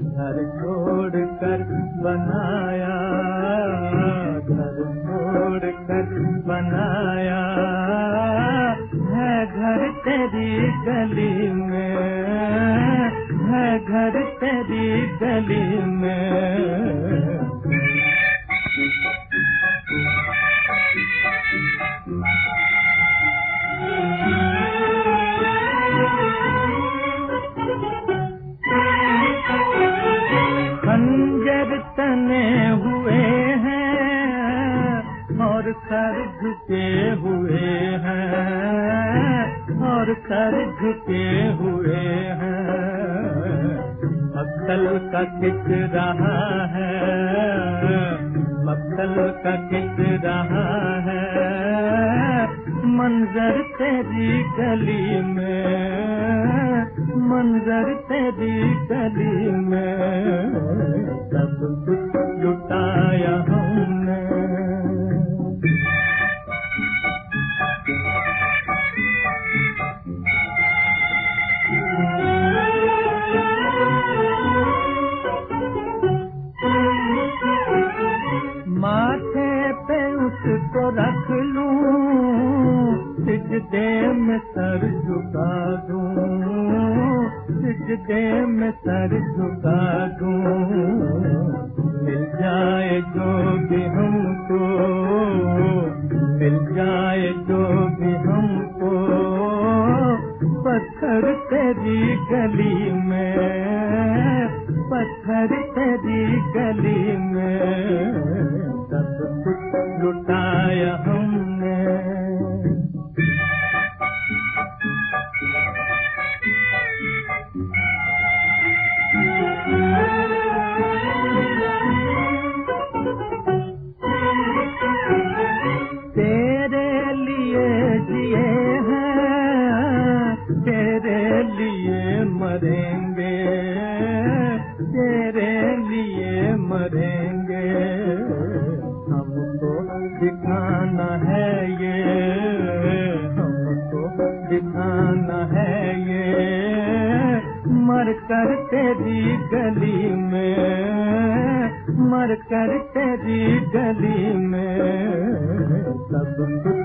گھر چھوڑ کر بنایا، گھر چھوڑ کر بنایا۔ ہے گھر تیری گلی میں، ہے گھر تیری گلی میں۔ ہوئے ہیں اور سر جھکے ہوئے ہیں اور سر جھکے ہوئے ہیں۔ عقل کا کس رہا ہے؟ عقل کا کس رہا ہے؟ منظر تیری گلی میں، منظر تیری گلی میں۔ سب کچھ پہ اس کو رکھ لوں سجدے میں سر جھکا دوں سجدے میں سر جھکا دوں۔ مل جائے جو بھی ہم کو، مل جائے جو بھی ہم کو۔ پتھر تیری گلی میں، پتھر تیری گلی میں۔ سب کچھ لٹایا ہم نے۔ تیرے لیے جیے ہیں، تیرے لیے مریں گے۔ تیرے لیے مریں گے دکھانا ہے یہ۔ مر کر تیری گلی میں مر کر تیری گلی میں۔ سب